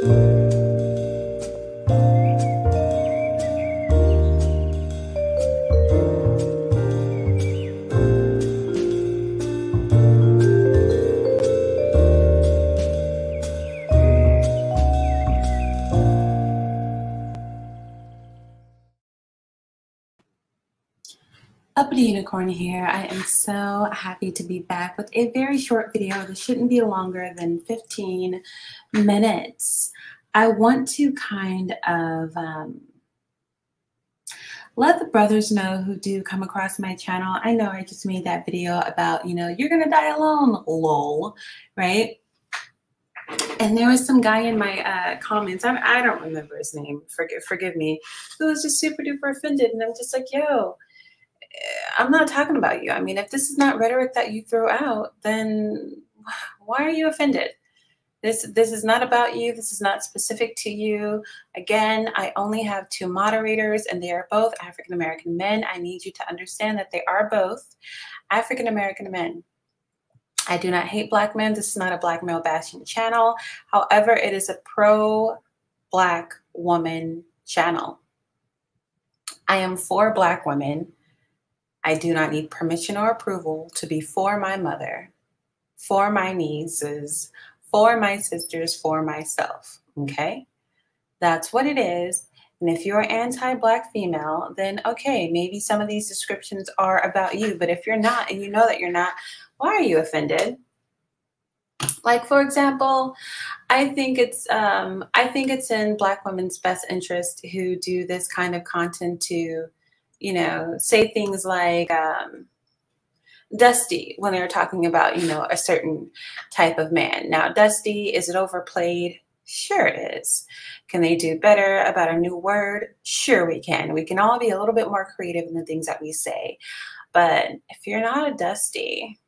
Uppity Unicorn here. I am so happy to be back with a very short video. This shouldn't be longer than 15 minutes. I want to kind of um, let the brothers know who do come across my channel. I know I just made that video about, you know, you're going to die alone, lol, right? And there was some guy in my uh, comments, I, I don't remember his name, forgive, forgive me, who was just super duper offended. And I'm just like, yo, I'm not talking about you. I mean, if this is not rhetoric that you throw out, then why are you offended? This this is not about you. This is not specific to you. Again, I only have two moderators and they are both African American men. I need you to understand that they are both African American men. I do not hate black men. This is not a black male bashing channel. However, it is a pro black woman channel. I am for black women. I do not need permission or approval to be for my mother, for my nieces, for my sisters, for myself. Okay? That's what it is. And if you're anti Black female, then okay, maybe some of these descriptions are about you. But if you're not and you know that you're not, why are you offended? Like for example, I think it's um, I think it's in Black women's best interest who do this kind of content to you know, say things like um, dusty when they're talking about, you know, a certain type of man. Now, dusty, is it overplayed? Sure it is. Can they do better about a new word? Sure we can. We can all be a little bit more creative in the things that we say. But if you're not a dusty,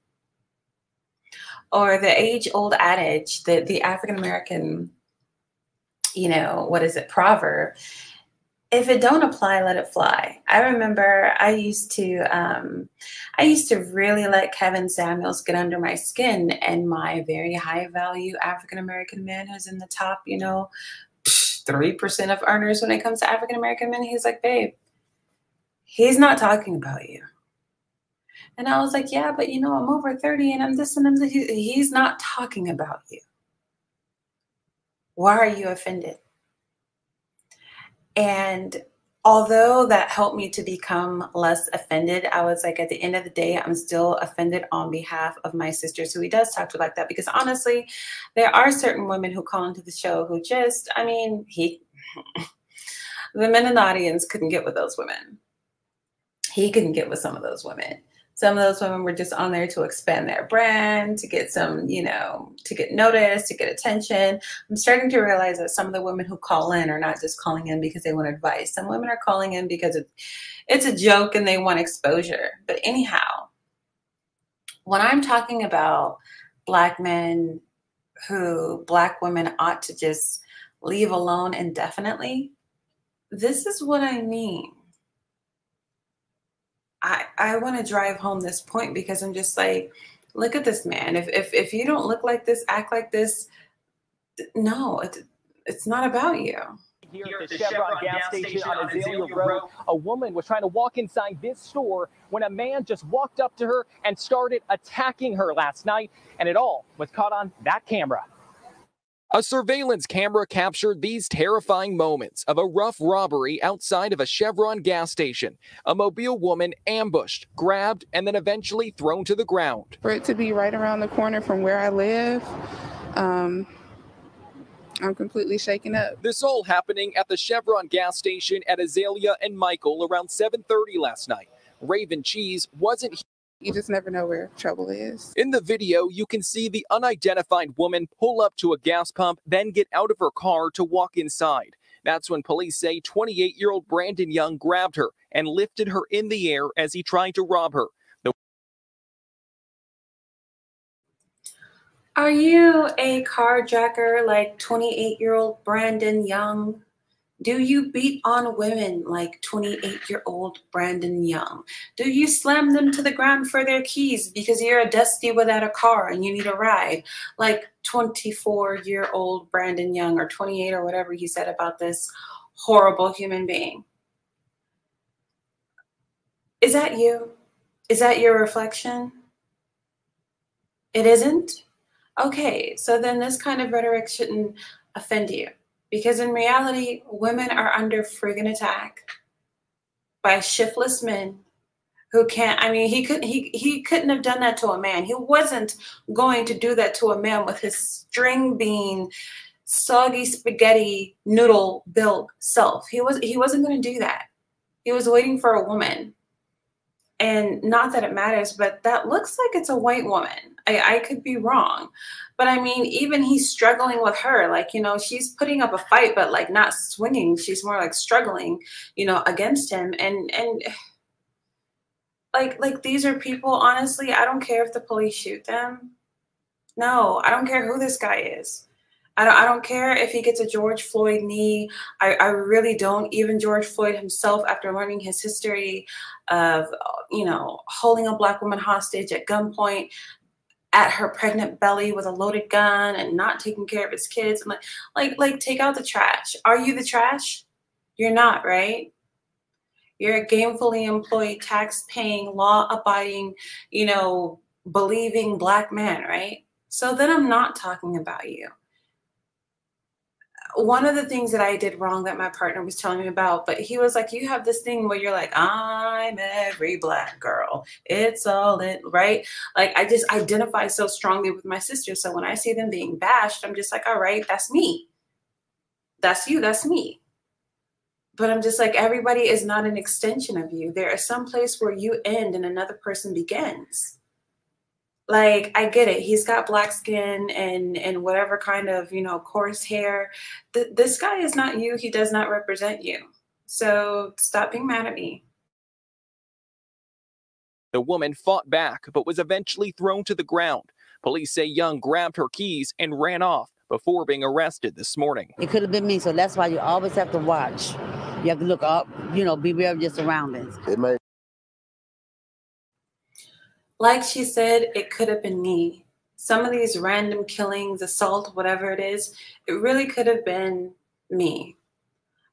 or the age old adage that the African American, you know, what is it, proverb if it don't apply, let it fly. I remember I used to, um, I used to really let Kevin Samuels get under my skin, and my very high value African American man who's in the top, you know, three percent of earners when it comes to African American men. He's like, babe, he's not talking about you. And I was like, yeah, but you know, I'm over 30 and I'm this and I'm this. He's not talking about you. Why are you offended? And although that helped me to become less offended, I was like, at the end of the day, I'm still offended on behalf of my sisters who he does talk to like that. Because honestly, there are certain women who call into the show who just, I mean, he, the men in the audience couldn't get with those women. He couldn't get with some of those women some of those women were just on there to expand their brand, to get some, you know, to get noticed, to get attention. I'm starting to realize that some of the women who call in are not just calling in because they want advice. Some women are calling in because it's a joke and they want exposure. But anyhow, when I'm talking about black men who black women ought to just leave alone indefinitely, this is what I mean. I, I want to drive home this point because I'm just like, look at this man. If, if, if you don't look like this, act like this, no, it, it's not about you. Here at the Chevron, gas station on Azalea Road, a woman was trying to walk inside this store when a man just walked up to her and started attacking her last night, and it all was caught on that camera. A surveillance camera captured these terrifying moments of a rough robbery outside of a Chevron gas station. A Mobile woman ambushed, grabbed, and then eventually thrown to the ground. For it to be right around the corner from where I live, um, I'm completely shaken up. This all happening at the Chevron gas station at Azalea and Michael around 7:30 last night. Raven Cheese wasn't you just never know where trouble is. In the video, you can see the unidentified woman pull up to a gas pump, then get out of her car to walk inside. That's when police say 28 year old Brandon Young grabbed her and lifted her in the air as he tried to rob her. The Are you a carjacker like 28 year old Brandon Young? Do you beat on women like 28 year old Brandon Young? Do you slam them to the ground for their keys because you're a dusty without a car and you need a ride? Like 24 year old Brandon Young or 28 or whatever he said about this horrible human being. Is that you? Is that your reflection? It isn't? Okay, so then this kind of rhetoric shouldn't offend you because in reality, women are under friggin' attack by shiftless men who can't i mean he couldn't. he he couldn't have done that to a man. He wasn't going to do that to a man with his string bean soggy spaghetti noodle built self. He was he wasn't going to do that. He was waiting for a woman and not that it matters, but that looks like it's a white woman. I, I could be wrong. But I mean, even he's struggling with her. Like, you know, she's putting up a fight, but like not swinging. She's more like struggling, you know, against him. And, and, like like these are people honestly i don't care if the police shoot them no i don't care who this guy is I don't, I don't care if he gets a George Floyd knee. I, I really don't. Even George Floyd himself, after learning his history of, you know, holding a black woman hostage at gunpoint at her pregnant belly with a loaded gun and not taking care of his kids. I'm like, like, like, take out the trash. Are you the trash? You're not, right? You're a gainfully employed, tax-paying, law-abiding, you know, believing black man, right? So then I'm not talking about you one of the things that I did wrong that my partner was telling me about, but he was like, You have this thing where you're like, I'm every black girl. It's all it, right? Like, I just identify so strongly with my sister. So when I see them being bashed, I'm just like, All right, that's me. That's you. That's me. But I'm just like, everybody is not an extension of you. There is some place where you end and another person begins like i get it. He's got black skin and and whatever kind of you know coarse hair. Th- this guy is not you. He does not represent you. So stop being mad at me. The woman fought back but was eventually thrown to the ground. Police say young grabbed her keys and ran off before being arrested this morning. It could have been me so that's why you always have to watch. You have to look up you know be aware of your surroundings. It may like she said, it could have been me. Some of these random killings, assault, whatever it is, it really could have been me.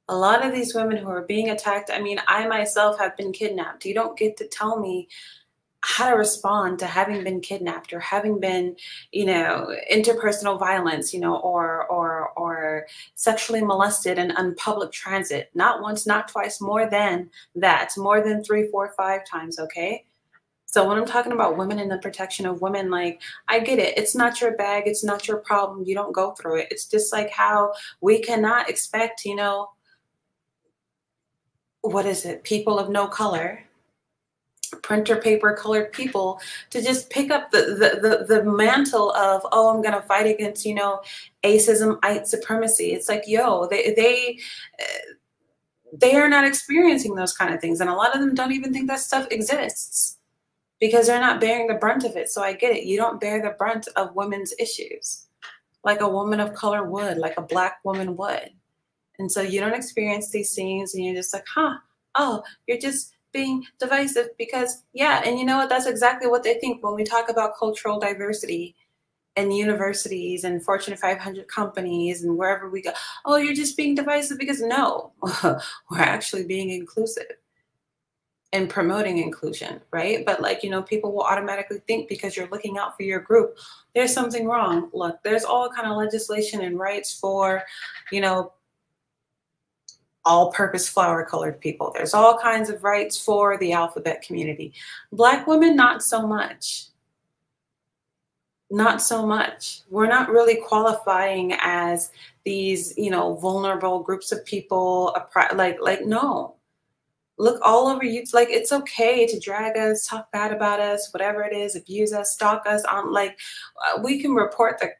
A lot of these women who are being attacked, I mean, I myself have been kidnapped. You don't get to tell me how to respond to having been kidnapped or having been, you know, interpersonal violence, you know, or or or sexually molested and on public transit. Not once, not twice, more than that, more than three, four, five times, okay? So when I'm talking about women and the protection of women, like I get it. It's not your bag. It's not your problem. You don't go through it. It's just like how we cannot expect, you know, what is it? People of no color, printer paper colored people to just pick up the, the, the, the mantle of, oh, I'm going to fight against, you know, acism, white supremacy. It's like, yo, they, they, eh, they are not experiencing those kind of things. And a lot of them don't even think that stuff exists because they're not bearing the brunt of it. So I get it. You don't bear the brunt of women's issues like a woman of color would, like a black woman would. And so you don't experience these things and you're just like, huh, oh, you're just being divisive because, yeah. And you know what? That's exactly what they think when we talk about cultural diversity and universities and Fortune 500 companies and wherever we go. Oh, you're just being divisive because no, we're actually being inclusive and promoting inclusion, right? But like, you know, people will automatically think because you're looking out for your group, there's something wrong. Look, there's all kind of legislation and rights for, you know, all purpose flower colored people. There's all kinds of rights for the alphabet community. Black women, not so much. Not so much. We're not really qualifying as these, you know, vulnerable groups of people, like, like, no, look all over you. Like it's okay to drag us, talk bad about us, whatever it is, abuse us, stalk us. On like uh, we can report the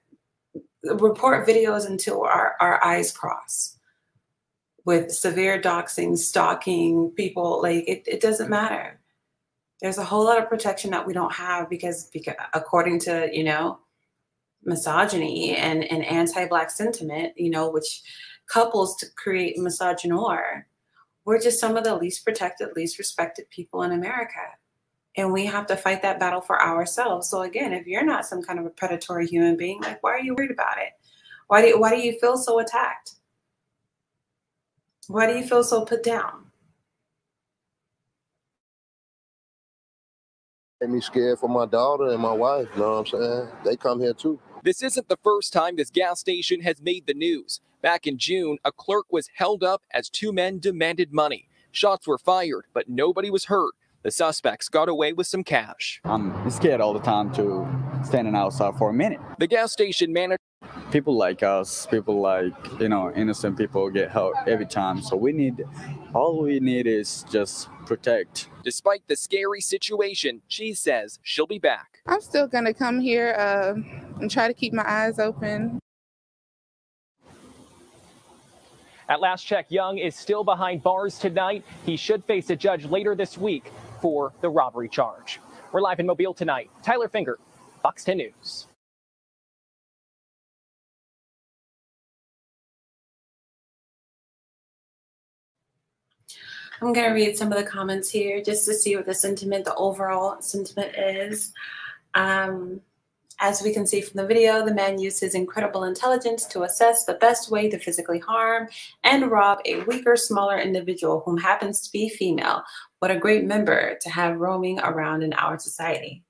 report videos until our, our eyes cross with severe doxing, stalking people. Like it, it doesn't matter. There's a whole lot of protection that we don't have because, because according to you know misogyny and, and anti-black sentiment, you know, which couples to create misogynoir. We're just some of the least protected, least respected people in America. And we have to fight that battle for ourselves. So again, if you're not some kind of a predatory human being, like why are you worried about it? Why do you, why do you feel so attacked? Why do you feel so put down? Made me scared for my daughter and my wife. You know what I'm saying? They come here too. This isn't the first time this gas station has made the news. Back in June, a clerk was held up as two men demanded money. Shots were fired, but nobody was hurt. The suspects got away with some cash. I'm scared all the time to standing outside for a minute. The gas station manager people like us, people like, you know, innocent people get hurt every time. So we need, all we need is just protect. Despite the scary situation, she says she'll be back. I'm still going to come here uh, and try to keep my eyes open. At last check, Young is still behind bars tonight. He should face a judge later this week for the robbery charge. We're live in Mobile tonight. Tyler Fingert, Fox 10 News. I'm going to read some of the comments here just to see what the sentiment, the overall sentiment is. Um, as we can see from the video, the man used his incredible intelligence to assess the best way to physically harm and rob a weaker, smaller individual whom happens to be female. What a great member to have roaming around in our society.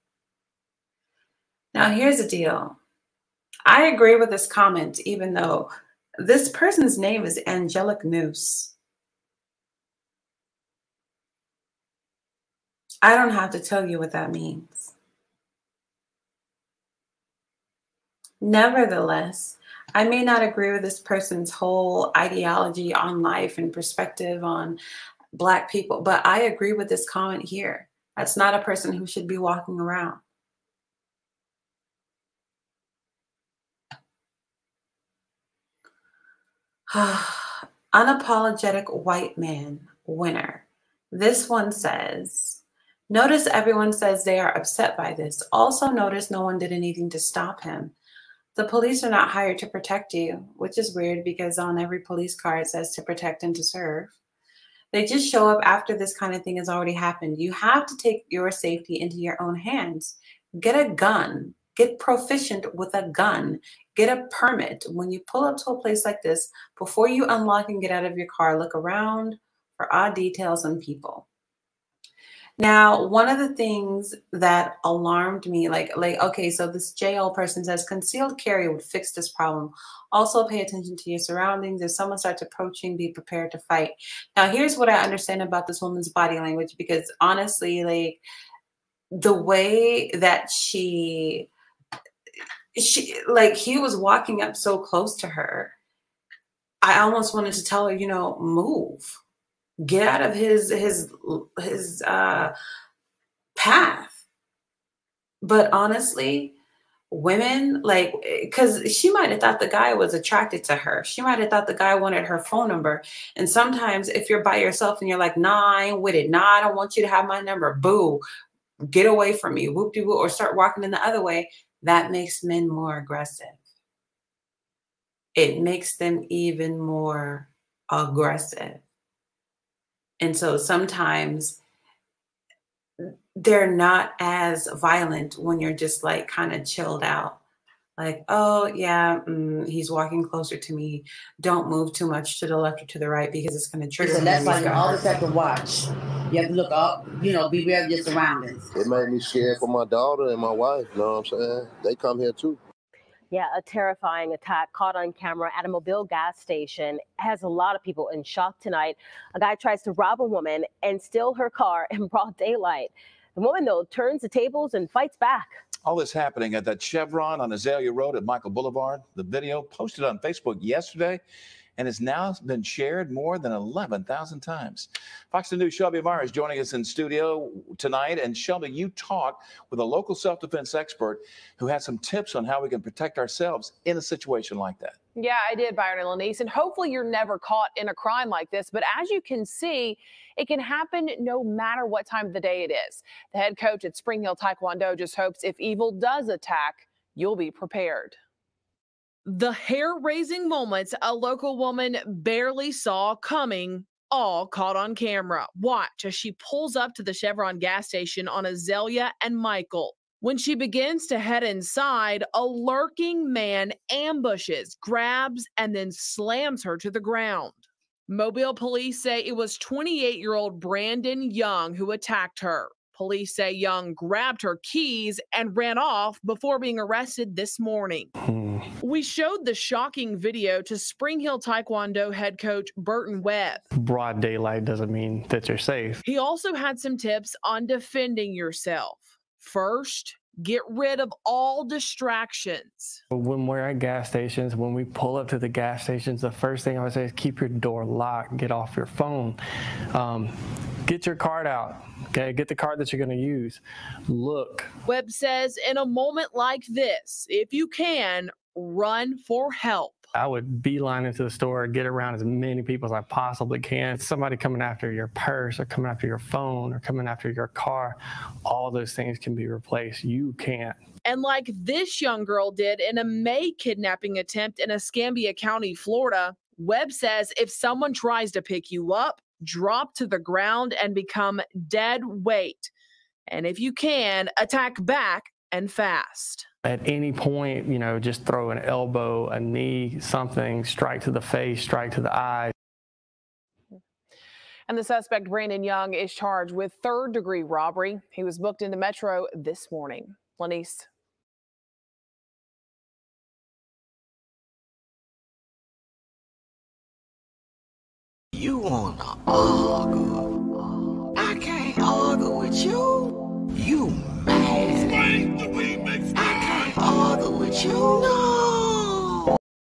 Now, here's the deal. I agree with this comment, even though this person's name is Angelic Noose. I don't have to tell you what that means. Nevertheless, I may not agree with this person's whole ideology on life and perspective on Black people, but I agree with this comment here. That's not a person who should be walking around. Unapologetic white man winner. This one says, Notice everyone says they are upset by this. Also notice no one did anything to stop him. The police are not hired to protect you, which is weird because on every police car it says to protect and to serve. They just show up after this kind of thing has already happened. You have to take your safety into your own hands. Get a gun. Get proficient with a gun. Get a permit. When you pull up to a place like this, before you unlock and get out of your car, look around for odd details and people. Now, one of the things that alarmed me, like, like, okay, so this JL person says concealed carry would fix this problem. Also, pay attention to your surroundings. If someone starts approaching, be prepared to fight. Now, here's what I understand about this woman's body language, because honestly, like, the way that she, she, like, he was walking up so close to her, I almost wanted to tell her, you know, move get out of his his his uh, path. But honestly, women like because she might have thought the guy was attracted to her. She might have thought the guy wanted her phone number. And sometimes if you're by yourself and you're like, nah, I ain't with it. Nah, I don't want you to have my number. Boo. Get away from me. Whoop de whoop, or start walking in the other way. That makes men more aggressive. It makes them even more aggressive. And so sometimes they're not as violent when you're just like kind of chilled out. Like, oh, yeah, mm, he's walking closer to me. Don't move too much to the left or to the right because it's going to trigger. So that's why you always have to watch. You have to look up, you know, be aware of your surroundings. It made me scared for my daughter and my wife. You know what I'm saying? They come here too. Yeah, a terrifying attack caught on camera at a Mobile gas station has a lot of people in shock tonight. A guy tries to rob a woman and steal her car in broad daylight. The woman, though, turns the tables and fights back. All this happening at that Chevron on Azalea Road at Michael Boulevard. The video posted on Facebook yesterday and has now been shared more than 11,000 times. Fox News Shelby Meyer is joining us in studio tonight. And Shelby, you talked with a local self defense expert who has some tips on how we can protect ourselves in a situation like that. Yeah, I did, Byron and Lenise. And hopefully you're never caught in a crime like this. But as you can see, it can happen no matter what time of the day it is. The head coach at Spring Hill Taekwondo just hopes if evil does attack, you'll be prepared. The hair raising moments a local woman barely saw coming, all caught on camera. Watch as she pulls up to the Chevron gas station on Azalea and Michael. When she begins to head inside, a lurking man ambushes, grabs, and then slams her to the ground. Mobile police say it was 28 year old Brandon Young who attacked her. Police say Young grabbed her keys and ran off before being arrested this morning. Hmm. We showed the shocking video to Spring Hill Taekwondo head coach Burton Webb. Broad daylight doesn't mean that you're safe. He also had some tips on defending yourself. First, get rid of all distractions. When we're at gas stations, when we pull up to the gas stations, the first thing I would say is keep your door locked, get off your phone, um, get your card out. Okay, get the card that you're going to use. Look. Webb says in a moment like this, if you can, run for help. I would beeline into the store, get around as many people as I possibly can. Somebody coming after your purse or coming after your phone or coming after your car, all those things can be replaced. You can't. And like this young girl did in a May kidnapping attempt in Escambia County, Florida, Webb says if someone tries to pick you up, drop to the ground and become dead weight. And if you can, attack back and fast. At any point, you know, just throw an elbow, a knee, something, strike to the face, strike to the eye. And the suspect, Brandon Young, is charged with third degree robbery. He was booked into Metro this morning. Lenise. You wanna argue? I can't argue with you. You mad? I can't argue with you. No.